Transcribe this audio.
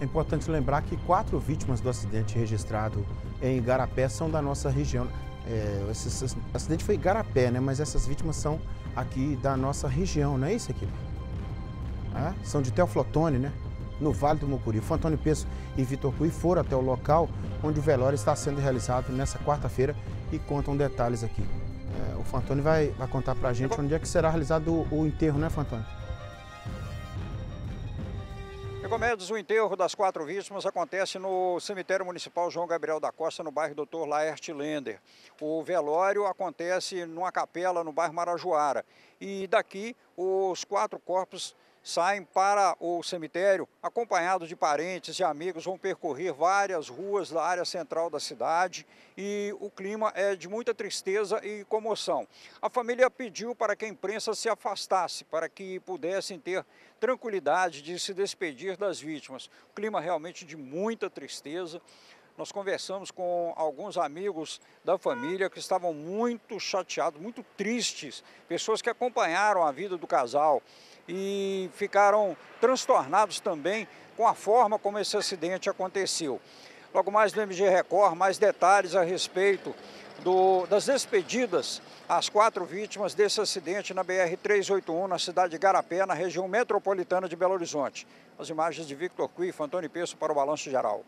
É importante lembrar que quatro vítimas do acidente registrado em Igarapé são da nossa região. É, esse, esse acidente foi em Igarapé, né? mas essas vítimas são aqui da nossa região, não é isso, equipe? É? São de Teoflotone, né? no Vale do Mucuri. Fantônio Peço e Vitor Cui foram até o local onde o velório está sendo realizado nessa quarta-feira e contam detalhes aqui. É, o Fantônio vai, vai contar pra gente onde é que será realizado o, o enterro, né, Fantônio? Recomedos, o enterro das quatro vítimas acontece no cemitério municipal João Gabriel da Costa, no bairro Dr. Laerte Lender. O velório acontece numa capela no bairro Marajoara. E daqui os quatro corpos saem para o cemitério acompanhados de parentes e amigos, vão percorrer várias ruas da área central da cidade e o clima é de muita tristeza e comoção. A família pediu para que a imprensa se afastasse, para que pudessem ter tranquilidade de se despedir das vítimas. Clima realmente de muita tristeza. Nós conversamos com alguns amigos da família que estavam muito chateados, muito tristes, pessoas que acompanharam a vida do casal e ficaram transtornados também com a forma como esse acidente aconteceu. Logo mais no MG Record, mais detalhes a respeito do, das despedidas às quatro vítimas desse acidente na BR-381, na cidade de Garapé, na região metropolitana de Belo Horizonte. As imagens de Victor Cuif, Antônio Peço para o Balanço Geral.